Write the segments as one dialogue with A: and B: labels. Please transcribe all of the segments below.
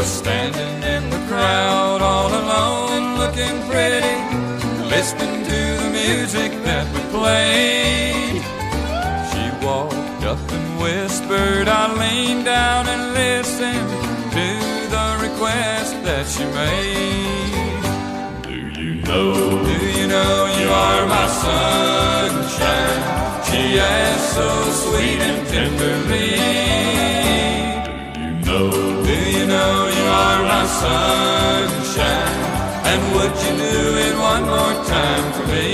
A: was standing in the crowd all alone, looking pretty, listening to the music that we played. She walked up and whispered, I leaned down and listened to the request that she made. Do you know, do you know you are my sunshine? She asked so sweet and tenderly. Do you know, sunshine? And would you do it one more time for me?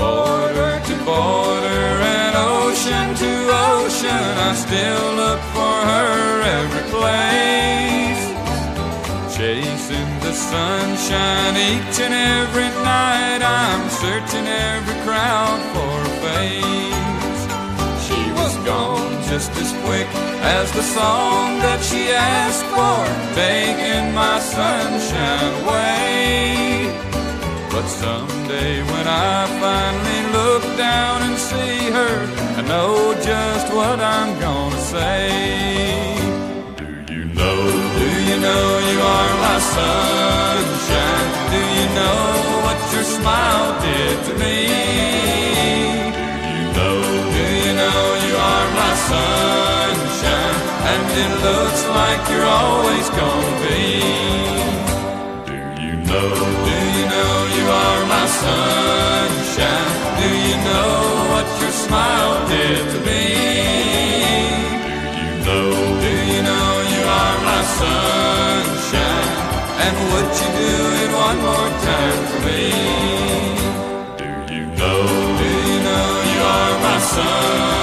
A: Border to border and ocean to ocean, I still look for her every place. Chasing the sunshine each and every night, I'm searching every crowd for a face. She was gone just as quick as the song that she asked for, taking my sunshine away. But someday when I finally look down and see her, I know just what I'm gonna say. Do you know? Do you know you are my sunshine? Do you know what your smile did to me? Sunshine? And it looks like you're always gonna be. Do you know? Do you know you are my sunshine? Do you know what your smile did to me? Do you know? Do you know you are my sunshine? And would you do it one more time for me? Do you know? Do you know you are my sunshine?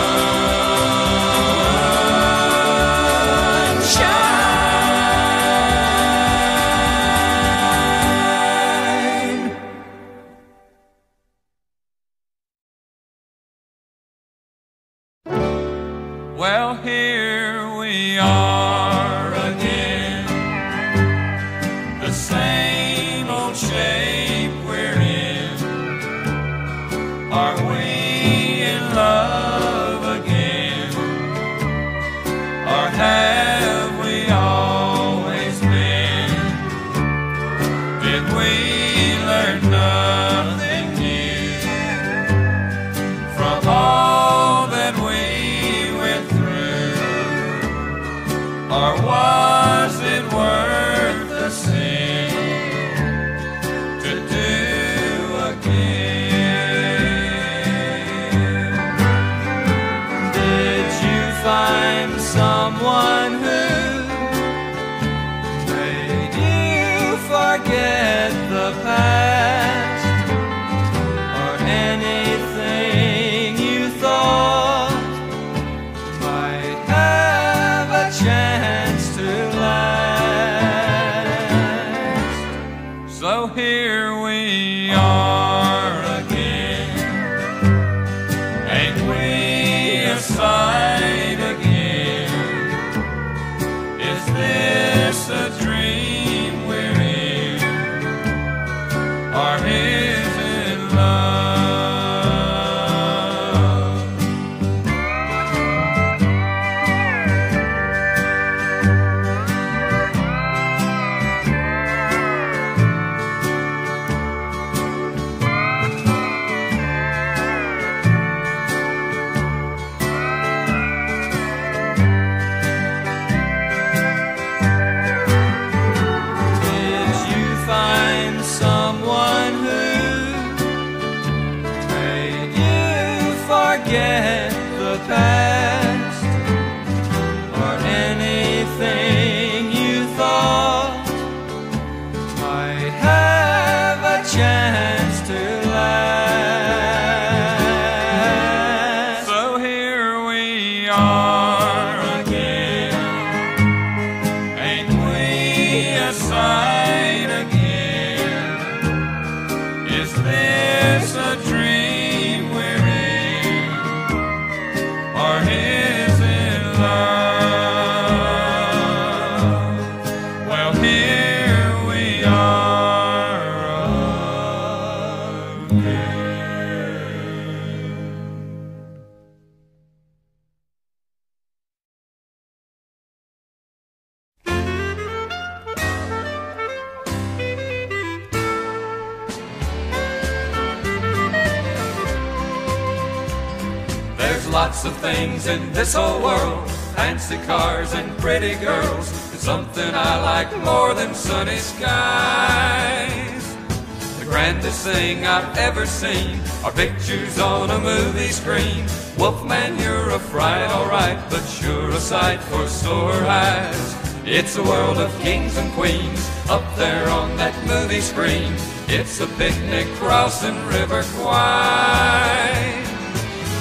A: Thing I've ever seen are pictures on a movie screen. Wolfman, you're a fright, alright, but sure a sight for sore eyes. It's a world of kings and queens up there on that movie screen. It's a picnic crossing River Kwai.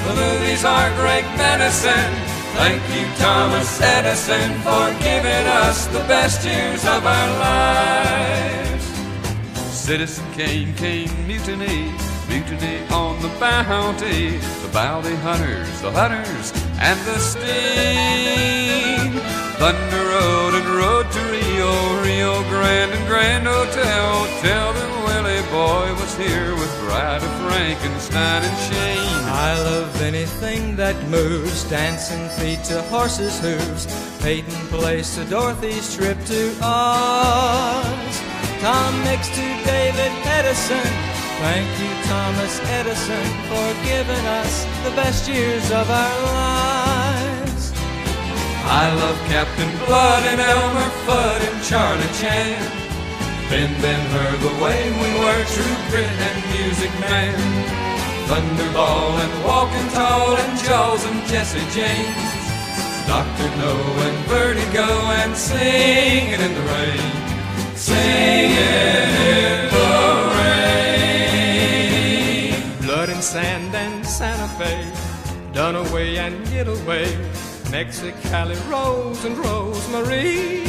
A: The movies are great medicine. Thank you, Thomas Edison, for giving us the best years of our lives. Citizen Kane came mutiny, mutiny on the bounty, the bounty hunters, the hunters, and the steam. Thunder Road and Road to Rio, Rio Grande and Grand Hotel. Tell them Willie Boy was here with Bride of Frankenstein and Shane.
B: I love anything that moves, dancing feet to horses' hooves, Peyton Place to Dorothy's trip to Oz. Tom Mix to David Edison. Thank you, Thomas Edison, for giving us the best years of our lives.
A: I love Captain Blood and Elmer Fudd and Charlie Chan. Ben Ben Hur, the way we were, True Grit and Music Man. Thunderball and Walking Tall and Jaws and Jesse James. Dr. No and Vertigo and Singing in the Rain. Singing in the rain.
B: Blood and sand and Santa Fe, Dunaway and Getaway, Mexicali Rose and Rosemary.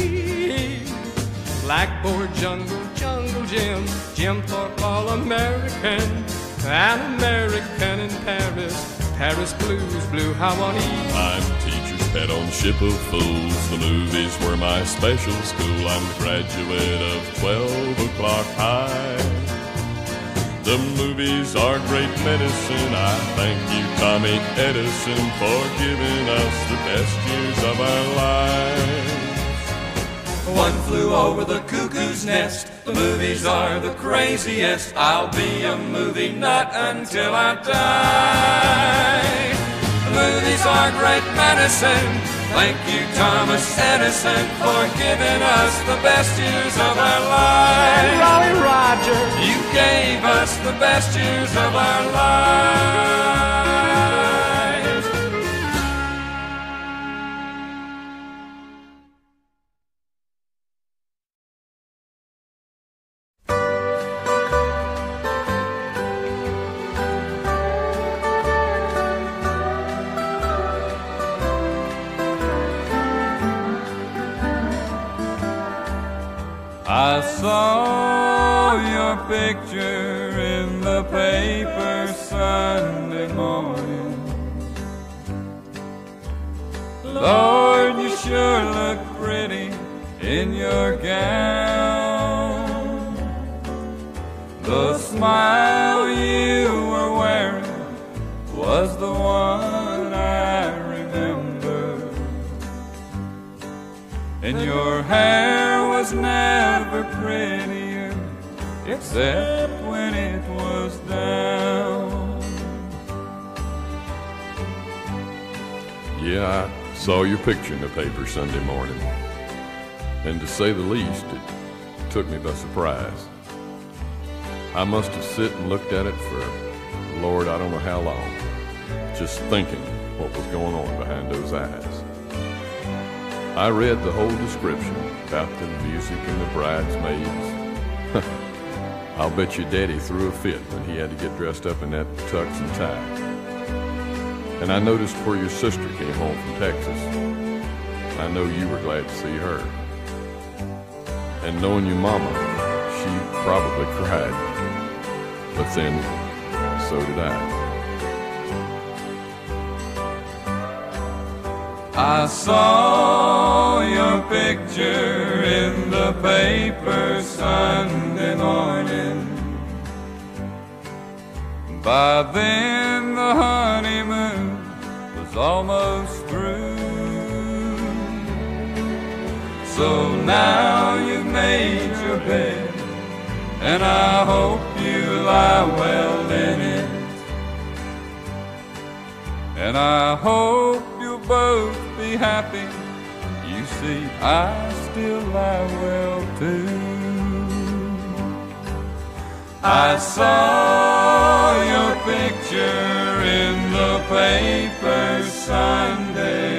B: Blackboard Jungle, Jungle Jim, Jim Thorpe All American, an American in Paris, Paris Blues, Blue Hawaii.
C: I'm pet on Ship of Fools. The movies were my special school. I'm graduate of 12 o'clock high. The movies are great medicine. I thank you, Tommy Edison, for giving us the best years of our lives.
A: One flew over the cuckoo's nest. The movies are the craziest. I'll be a movie nut until I die. Movies are great medicine. Thank you, Thomas Edison, for giving us the best years of our lives.
B: Rolly Rogers.
A: You gave us the best years of our lives. Picture in the paper Sunday morning. Lord, you sure look pretty in your gown. The smile you were wearing was the one I remember. And your hair was prettier, except when it was down.
C: Yeah, I saw your picture in the paper Sunday morning. And to say the least, it took me by surprise. I must have sit and looked at it for, Lord, I don't know how long, just thinking what was going on behind those eyes. I read the whole description about the music and the bridesmaids. I'll bet your daddy threw a fit when he had to get dressed up in that tux and tie. And I noticed where your sister came home from Texas. I know you were glad to see her. And knowing your mama, she probably cried. But then, so did I.
A: I saw your picture in the paper Sunday morning. By then the honeymoon was almost through. So now you've made your bed, and I hope you lie well in it. And I hope you'll both happy. You see, I still lie well too. I saw your picture in the paper Sunday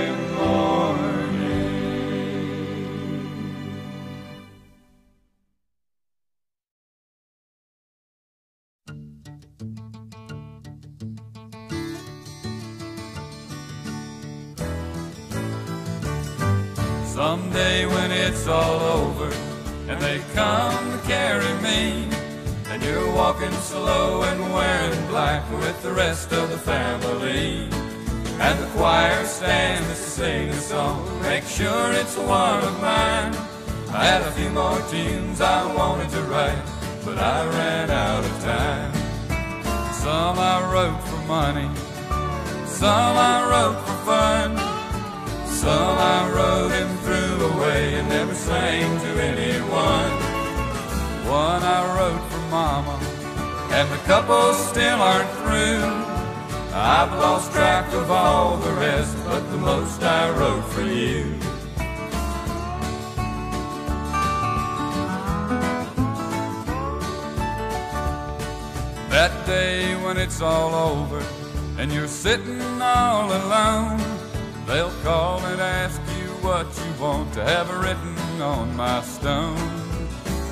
A: Someday when it's all over and they come to carry me, and you're walking slow and wearing black with the rest of the family. And the choir stands to sing a song, make sure it's one of mine. I had a few more tunes I wanted to write, but I ran out of time. Some I wrote for money, some I wrote for fun. Some I wrote and threw away and never sang to anyone. One I wrote for Mama, and the couple still aren't through. I've lost track of all the rest, but the most I wrote for you. That day when it's all over and you're sitting all alone, they'll call and ask you what you want to have written on my stone.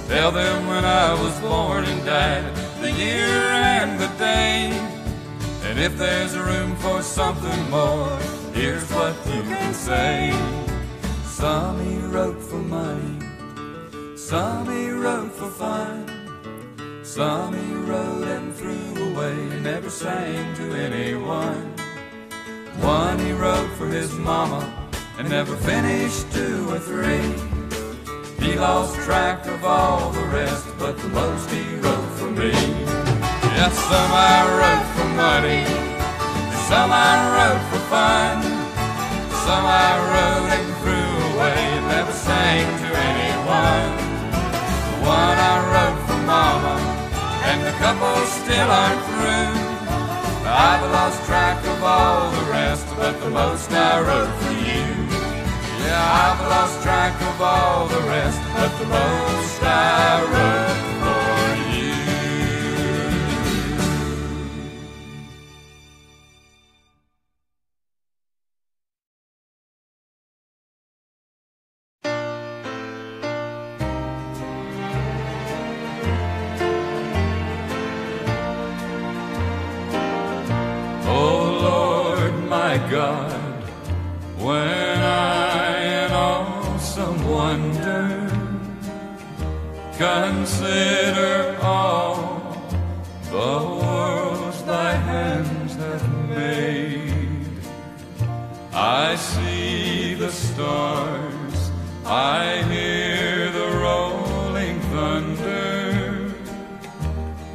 A: Tell them when I was born and died, the year and the day. And if there's room for something more, here's what you can say. Some he wrote for money, some he wrote for fun. Some he wrote and threw away never sang to anyone. One he wrote for his mama and never finished two or three. He lost track of all the rest, but the most he wrote for me. Yes, some I wrote for money, some I wrote for fun. Some I wrote and threw away and never sang to anyone. The one I wrote for mama and the couple still aren't through. I've lost track of all most I wrote for you. Yeah, I've lost track of all the rest, but the most I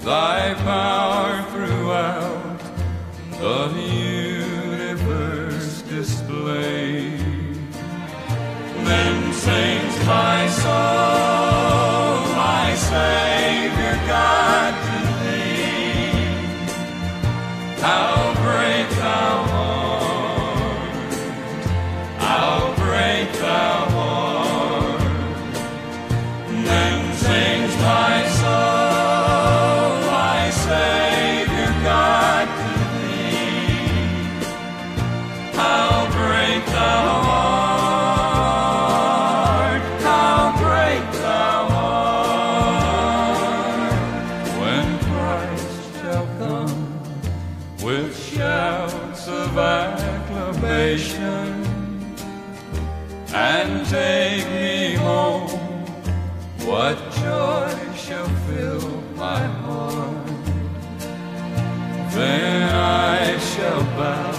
A: thy power throughout and take me home, what joy shall fill my heart? Then I shall bow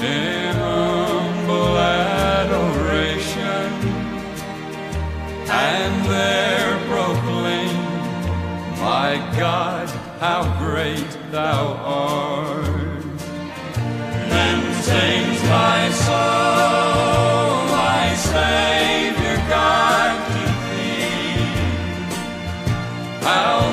A: in humble adoration and there proclaim, My God, how great thou art. Then sings my soul, How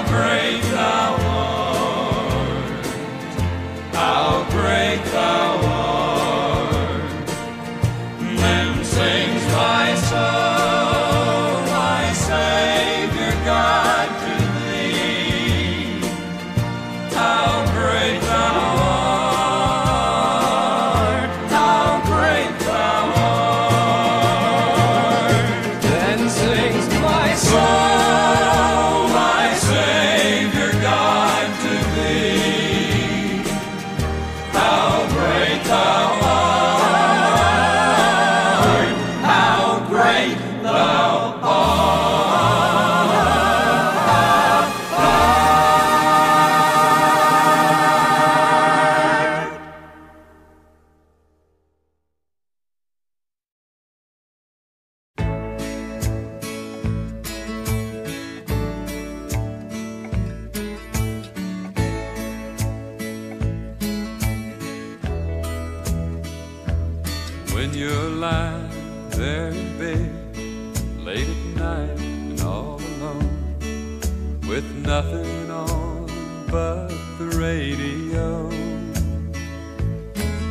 A: with nothing on but the radio,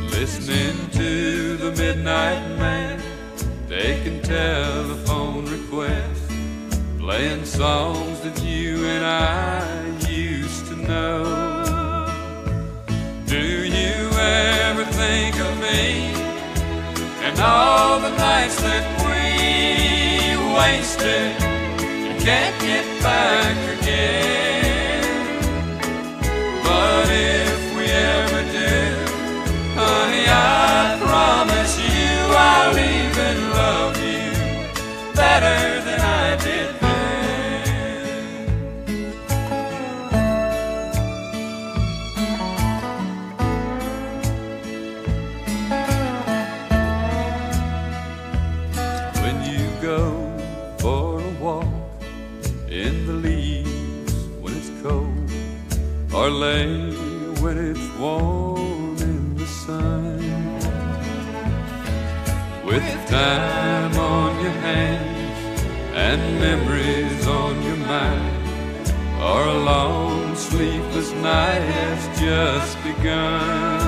A: listening to the Midnight Man taking telephone requests, playing songs that you and I used to know. Do you ever think of me? And all the nights that we wasted can't get back again. But if we ever do, honey, I promise you I'll even love you better or lay when it's warm in the sun. With time on your hands and memories on your mind, or a long sleepless night has just begun.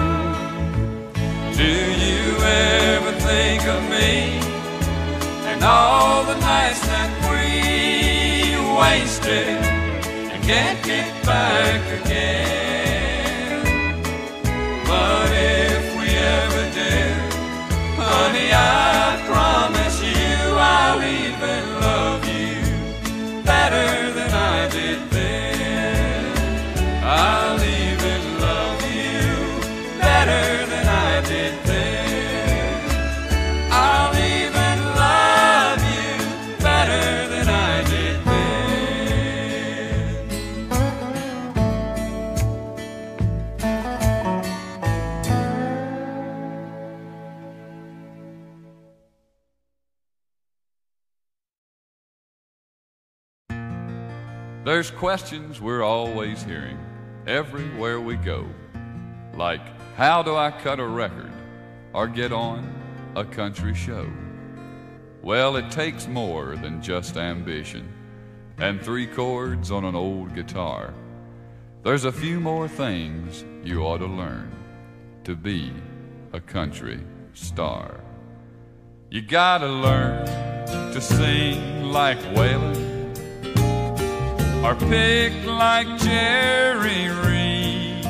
A: Do you ever think of me? and all the nights that we wasted can't get back again. There's questions we're always hearing everywhere we go. Like, how do I cut a record or get on a country show? Well, it takes more than just ambition and three chords on an old guitar. There's a few more things you ought to learn to be a country star. You gotta learn to sing like Waylon or pick like Jerry Reed.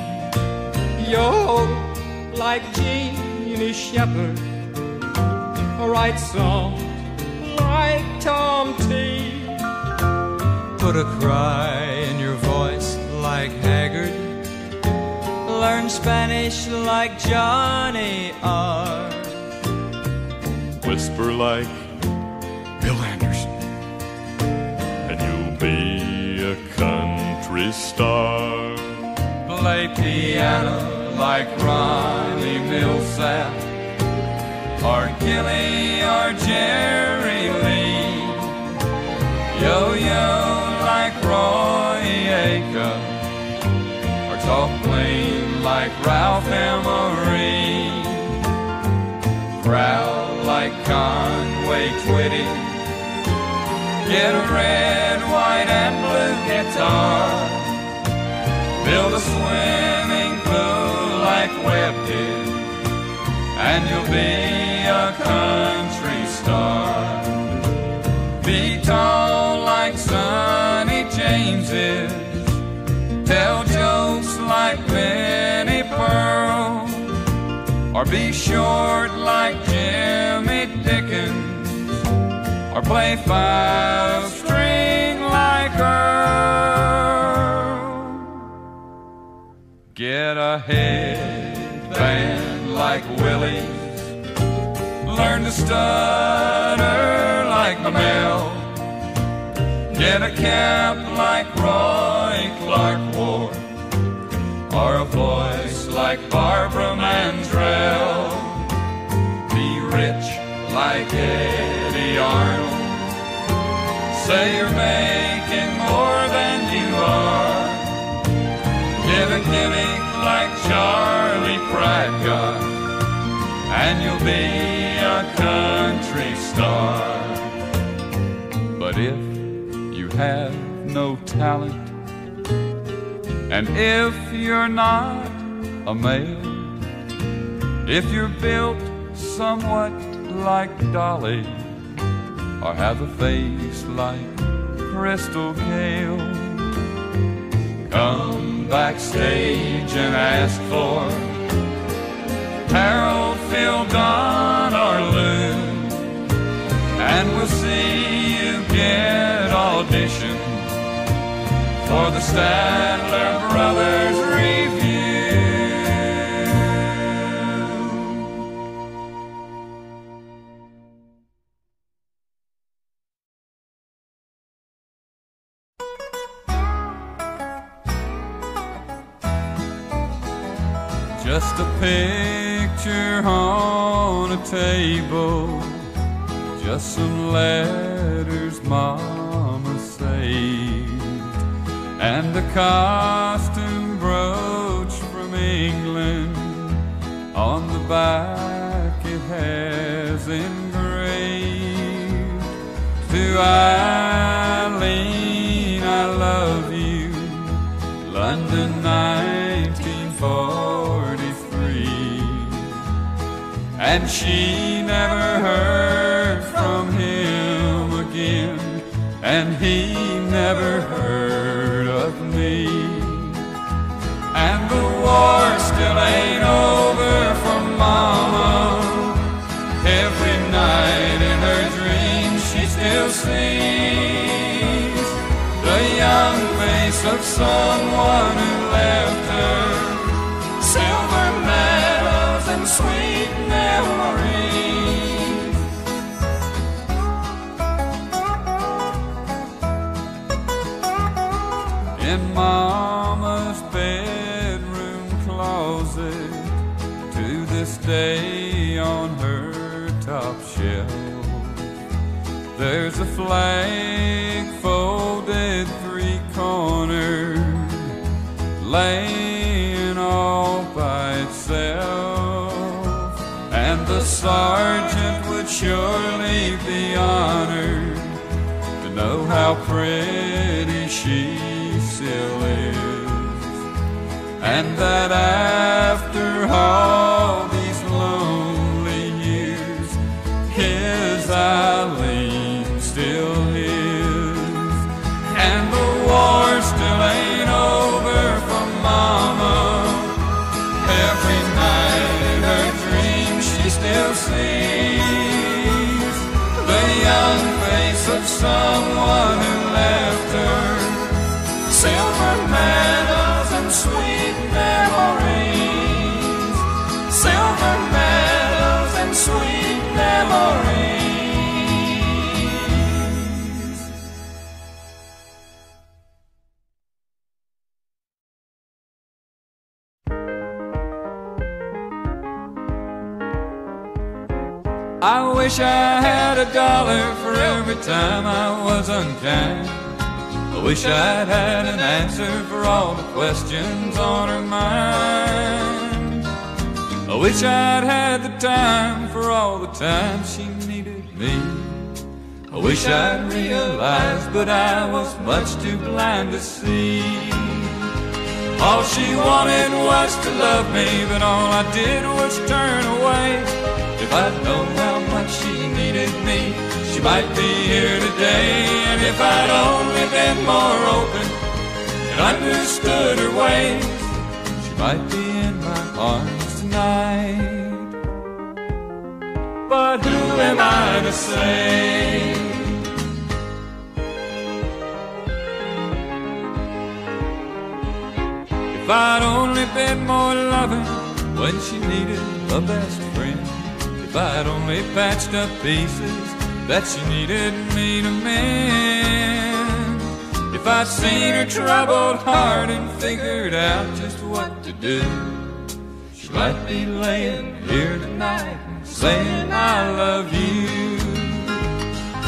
B: Yo, like Jeannie Shepherd, write songs like Tom T.
D: Put a cry in your voice like Haggard. Learn Spanish like Johnny R.
C: Whisper like Bill Anderson, and you'll be country star.
A: Play piano like Ronnie Milsap, or Gilley or Jerry Lee. Yo-yo like Roy Acuff, or talk plain like Ralph Emery. Growl like Conway Twitty. Get a red, white, and blue guitar. Build a swimming pool like Webb did, and you'll be a country star. Be tall like Sonny James is. Tell jokes like Benny Pearl. Or be short like Jimmy Dickens. Play five string like Earl. Get a headband like Willie's. Learn to stutter like Mel. Get a cap like Roy Clark wore. Or a voice like Barbara Mandrell. Be rich like Eddy Arnold. Say you're making more than you are. Get a gimmick like Charlie Pratt and you'll be a country star. But if you have no talent, and if you're not a male, if you're built somewhat like Dolly, or have a face like Crystal Gayle, come backstage and ask for Harold, Phil, Don, or Lou, and we'll see you get audition for the Statler Brothers picture on a table, just some letters Mama saved, and a costume brooch from England. On the back it has engraved. To Eileen, And she never heard from him again, and he never heard of me. And the war still ain't over for Mama. Every night in her dreams she still sees the young face of someone who left her there's a flag folded three cornered, laying all by itself. And the sergeant would surely be honored to know how pretty she still is. And that after someone who left her silver medals and sweet memories. Silver medals and sweet memories. I wish I had a dollar for every time I was unkind. I wish I'd had an answer for all the questions on her mind. I wish I'd had the time for all the times she needed me. I wish I'd realized, but I was much too blind to see. All she wanted was to love me, but all I did was turn away. If I'd known how much she needed me, she might be here today. And if I'd only been more open and understood her ways, she might be in my arms tonight. But who am I to say? If I'd only been more loving when she needed a best friend. I'd only patched up pieces that she needed me to mend. If I'd seen her troubled heart and figured out just what to do, she might be laying here tonight saying I love you.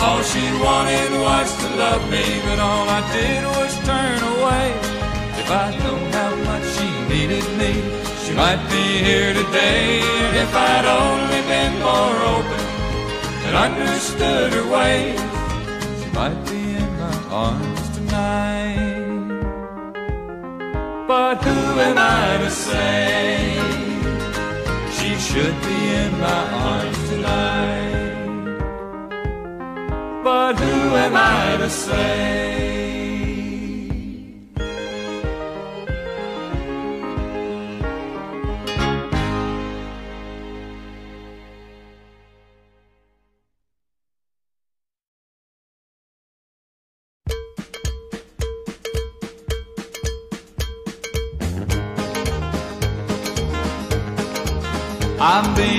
A: All she wanted was to love me, but all I did was turn away. If I'd known how much she needed me, she might be here today. If I'd only been more open and understood her ways, she might be in my arms tonight. But who am I to say she should be in my arms tonight? But who am I to say?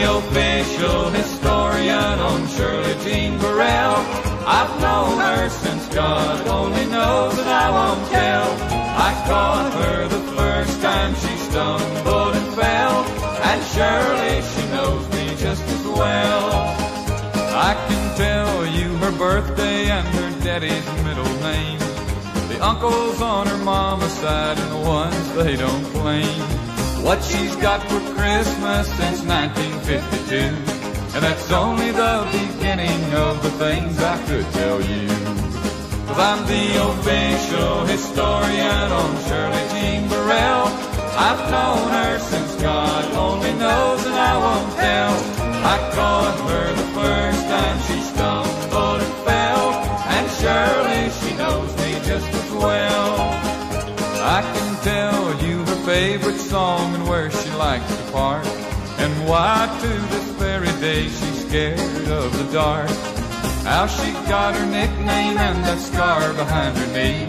A: Official historian on Shirley Jean Berrell. I've known her since God only knows that I won't tell. I caught her the first time she stumbled and fell, and surely she knows me just as well. I can tell you her birthday and her daddy's middle name, the uncles on her mama's side and the ones they don't claim. What she's got for Christmas since 1952. And that's only the beginning of the things I could tell you. Cause I'm the official historian on Shirley Jean Berrell. I've known her since God only knows and I won't tell. I caught her the first time she stumbled and fell. And surely she knows me just as well. I can tell you favorite song and where she likes to park and why to this very day she's scared of the dark. How she got her nickname and that scar behind her knee.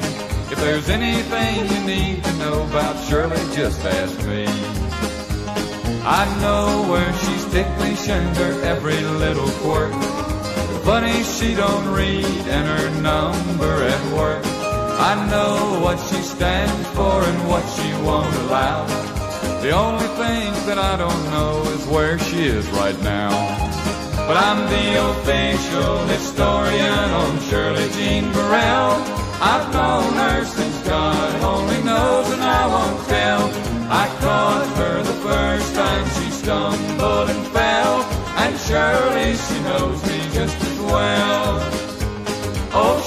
A: If there's anything you need to know about Shirley, just ask me. I know where she's ticklish and her every little quirk. Funny she don't read and her number at work. I know what she stands for and what she won't allow. The only thing that I don't know is where she is right now. But I'm the official historian on Shirley Jean Berrell. I've known her since God only knows and I won't tell. I caught her the first time she stumbled and fell. And surely she knows me just as well. Oh,